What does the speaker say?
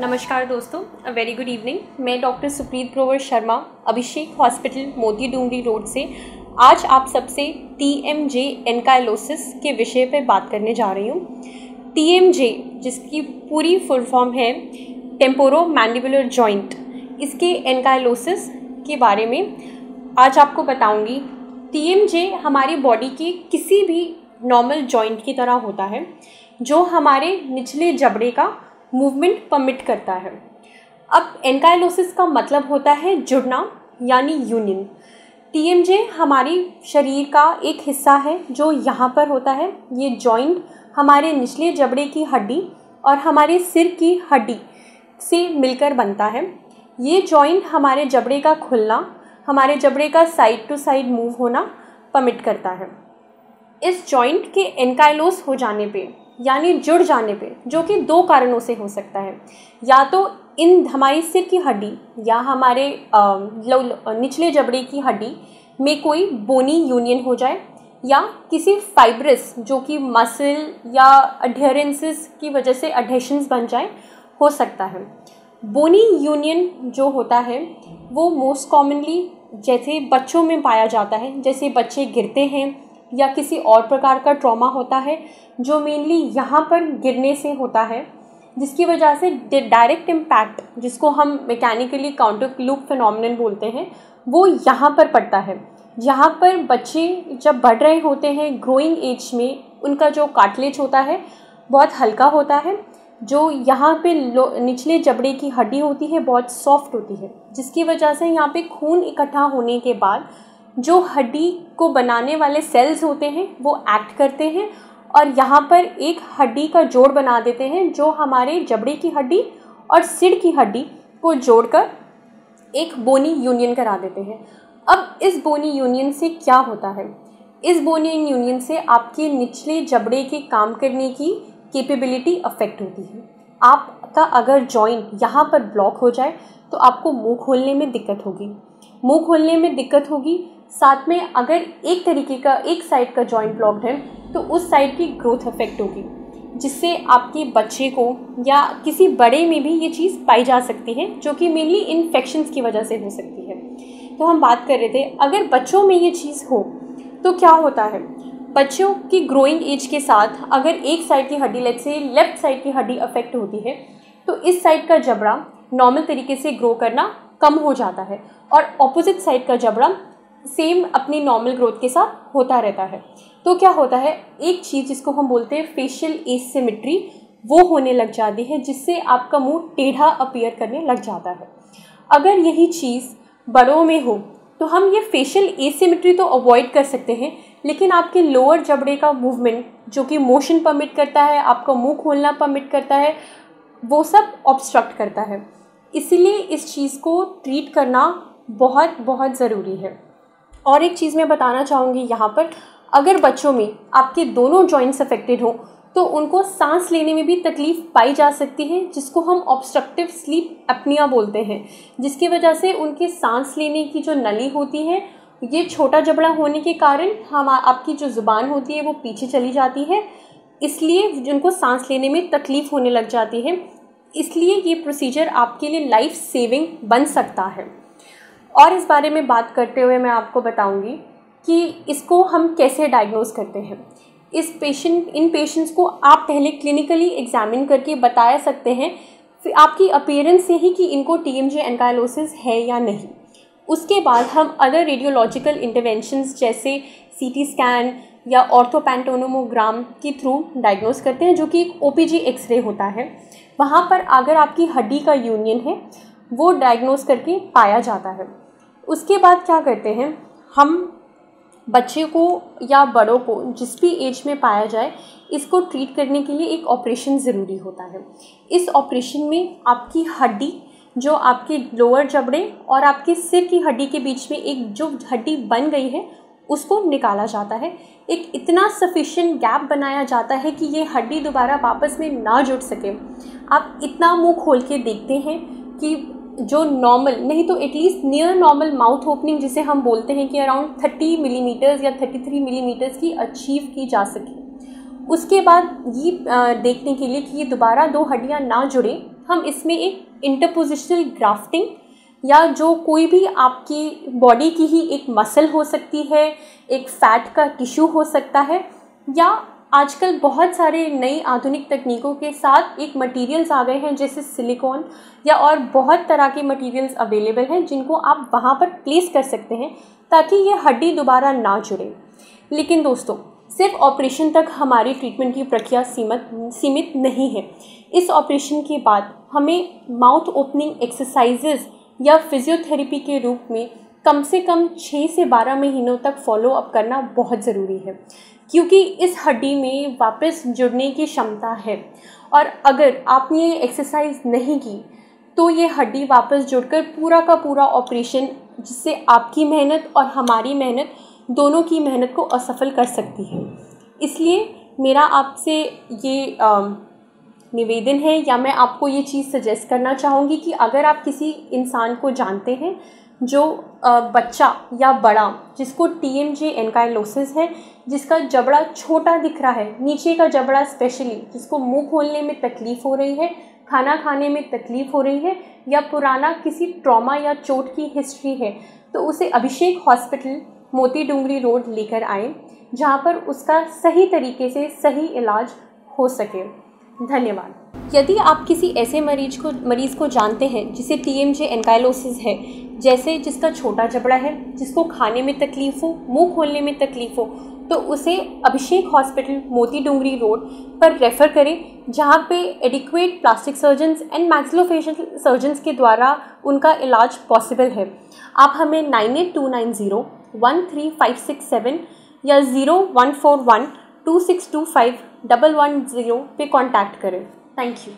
नमस्कार दोस्तों अ very good evening मैं doctor Supreet Grover Sharma, Abhishek hospital Moti Doongri road से आज आप सबसे टी एम जे एनकाइलोसिस के विषय पर बात करने जा रही हूँ। टी एम जे जिसकी पूरी फुल फॉर्म है टेम्पोरो मैंडिबुलर जॉइंट इसके एनकाइलोसिस के बारे में। आज आपको बताऊँगी टी एम जे हमारी बॉडी के किसी भी नॉर्मल जॉइंट की तरह होता है, जो हमारे निचले जबड़े का मूवमेंट परमिट करता है। अब एनकाइलोसिस का मतलब होता है जुड़ना, यानी यूनियन टीएमजे हमारी शरीर का एक हिस्सा है, जो यहाँ पर होता है। ये जॉइंट हमारे निचले जबड़े की हड्डी और हमारे सिर की हड्डी से मिलकर बनता है। ये जॉइंट हमारे जबड़े का खुलना हमारे जबड़े का साइड टू साइड मूव होना परमिट करता है। इस जॉइंट के एनकाइलोस हो जाने पे, यानी जुड़ जाने पे, जो कि दो कारणों से हो सकता है। या तो इन हमारी सिर की हड्डी या हमारे निचले जबड़े की हड्डी में कोई बोनी यूनियन हो जाए, या किसी फाइब्रस जो कि मसल या अडेरेंसेस की वजह से अडेशंस बन जाए, हो सकता है। बोनी यूनियन जो होता है, वो मोस्ट कॉमनली जैसे बच्चों में पाया जाता है, जैसे बच्चे गिरते हैं या किसी और प्रकार का ट्रॉमा होता है, जो मेनली यहाँ पर गिरने से होता है, जिसकी वजह से डायरेक्ट इम्पैक्ट जिसको हम मैकेनिकली काउंटर लूप फिनोमिनन बोलते हैं, वो यहाँ पर पड़ता है। यहाँ पर बच्चे जब बढ़ रहे होते हैं ग्रोइंग एज में, उनका जो काटलेज होता है, बहुत हल्का होता है जो यहाँ पे निचले जबड़े की हड्डी होती है, बहुत सॉफ्ट होती है। जिसकी वजह से यहाँ पे खून इकट्ठा होने के बाद जो हड्डी को बनाने वाले सेल्स होते हैं, वो एक्ट करते हैं और यहाँ पर एक हड्डी का जोड़ बना देते हैं, जो हमारे जबड़े की हड्डी और सिर की हड्डी को जोड़कर एक बोनी यूनियन करा देते हैं। अब इस बोनी यूनियन से क्या होता है? इस बोनी यूनियन से आपके निचले जबड़े के काम करने की कैपेबिलिटी अफेक्ट होती है। आपका अगर जॉइंट यहाँ पर ब्लॉक हो जाए तो आपको मुँह खोलने में दिक्कत होगी। मुँह खोलने में दिक्कत होगी, साथ में अगर एक तरीके का, एक साइड का जॉइंट ब्लॉक्ड है तो उस साइड की ग्रोथ अफेक्ट होगी, जिससे आपके बच्चे को या किसी बड़े में भी ये चीज़ पाई जा सकती है, जो कि मेनली इन्फेक्शंस की वजह से हो सकती है। तो हम बात कर रहे थे, अगर बच्चों में ये चीज़ हो तो क्या होता है? बच्चों की ग्रोइंग एज के साथ अगर एक साइड की हड्डी लेट से लेफ़्ट साइड की हड्डी अफेक्ट होती है तो इस साइड का जबड़ा नॉर्मल तरीके से ग्रो करना कम हो जाता है और ऑपोजिट साइड का जबड़ा सेम अपनी नॉर्मल ग्रोथ के साथ होता रहता है। तो क्या होता है? एक चीज़ जिसको हम बोलते हैं फेशियल एसिमेट्री वो होने लग जाती है, जिससे आपका मुँह टेढ़ा अपीयर करने लग जाता है। अगर यही चीज़ बड़ों में हो तो हम ये फेशियल एसिमेट्री तो अवॉइड कर सकते हैं लेकिन आपके लोअर जबड़े का मूवमेंट जो कि मोशन परमिट करता है, आपका मुँह खोलना परमिट करता है, वो सब ऑब्स्ट्रक्ट करता है। इसीलिए इस चीज़ को ट्रीट करना बहुत बहुत ज़रूरी है। और एक चीज़ मैं बताना चाहूँगी यहाँ पर, अगर बच्चों में आपके दोनों जॉइंट्स अफेक्टेड हों तो उनको सांस लेने में भी तकलीफ़ पाई जा सकती है, जिसको हम ऑब्स्ट्रक्टिव स्लीप अपनिया बोलते हैं, जिसकी वजह से उनके सांस लेने की जो नली होती है ये छोटा जबड़ा होने के कारण हम आपकी जो ज़ुबान होती है वो पीछे चली जाती है। इसलिए उनको सांस लेने में तकलीफ़ होने लग जाती है, इसलिए ये प्रोसीजर आपके लिए लाइफ सेविंग बन सकता है। और इस बारे में बात करते हुए मैं आपको बताऊँगी कि इसको हम कैसे डायग्नोज करते हैं। इस पेशेंट इन पेशेंट्स को आप पहले क्लिनिकली एग्जामिन करके बता सकते हैं। फिर आपकी अपीयरेंस से ही कि इनको टी एम एनकाइलोसिस है या नहीं। उसके बाद हम अदर रेडियोलॉजिकल इंटरवेंशंस जैसे सीटी स्कैन या ऑर्थोपैंटोनोमोग्राम के थ्रू डायग्नोस करते हैं, जो कि एक ओ पी एक्सरे होता है। वहाँ पर अगर आपकी हड्डी का यूनियन है, वो डायग्नोस करके पाया जाता है। उसके बाद क्या करते हैं, हम बच्चे को या बड़ों को जिस भी एज में पाया जाए, इसको ट्रीट करने के लिए एक ऑपरेशन ज़रूरी होता है। इस ऑपरेशन में आपकी हड्डी जो आपके लोअर जबड़े और आपके सिर की हड्डी के बीच में एक जो हड्डी बन गई है, उसको निकाला जाता है। एक इतना सफिशिएंट गैप बनाया जाता है कि ये हड्डी दोबारा वापस में ना जुड़ सके। आप इतना मुँह खोल के देखते हैं कि जो नॉर्मल नहीं तो at least near normal mouth opening जिसे हम बोलते हैं कि अराउंड थर्टी मिलीमीटर्स या थर्टी थ्री मिलीमीटर्स की अचीव की जा सके। उसके बाद ये देखने के लिए कि ये दोबारा दो हड्डियाँ ना जुड़े, हम इसमें एक इंटरपोजिशनल ग्राफ्टिंग या जो कोई भी आपकी बॉडी की ही एक मसल हो सकती है, एक फैट का टिश्यू हो सकता है, या आजकल बहुत सारे नई आधुनिक तकनीकों के साथ एक मटेरियल्स आ गए हैं जैसे सिलिकॉन या और बहुत तरह के मटेरियल्स अवेलेबल हैं जिनको आप वहाँ पर प्लेस कर सकते हैं ताकि ये हड्डी दोबारा ना जुड़े। लेकिन दोस्तों सिर्फ़ ऑपरेशन तक हमारी ट्रीटमेंट की प्रक्रिया सीमित सीमित नहीं है। इस ऑपरेशन के बाद हमें माउथ ओपनिंग एक्सरसाइजेज या फिजियोथेरेपी के रूप में कम से कम छः से बारह महीनों तक फॉलो अप करना बहुत ज़रूरी है, क्योंकि इस हड्डी में वापस जुड़ने की क्षमता है। और अगर आपने ये एक्सरसाइज नहीं की तो ये हड्डी वापस जुड़कर पूरा का पूरा ऑपरेशन जिससे आपकी मेहनत और हमारी मेहनत दोनों की मेहनत को असफल कर सकती है। इसलिए मेरा आपसे ये आ, निवेदन है या मैं आपको ये चीज़ सजेस्ट करना चाहूँगी कि अगर आप किसी इंसान को जानते हैं जो बच्चा या बड़ा जिसको टी एम जे एनकाइलोसिस है जिसका जबड़ा छोटा दिख रहा है नीचे का जबड़ा स्पेशली जिसको मुँह खोलने में तकलीफ़ हो रही है खाना खाने में तकलीफ़ हो रही है या पुराना किसी ट्रॉमा या चोट की हिस्ट्री है तो उसे अभिषेक हॉस्पिटल मोती डूंगरी रोड लेकर आए, जहाँ पर उसका सही तरीके से सही इलाज हो सके। धन्यवाद। यदि आप किसी ऐसे मरीज़ को, मरीज़ को जानते हैं, जिसे टी एम जे एनकाइलोसिस है, जैसे जिसका छोटा जबड़ा है, जिसको खाने में तकलीफ़ हो, मुँह खोलने में तकलीफ़ हो तो उसे अभिषेक हॉस्पिटल मोती डूंगरी रोड पर रेफ़र करें, जहाँ पे adequate plastic surgeons and maxillofacial surgeons के द्वारा उनका इलाज पॉसिबल है। आप हमें nine eight two nine zero one three five six seven या zero one four one two six two five double one zero पे कॉन्टैक्ट करें। Thank you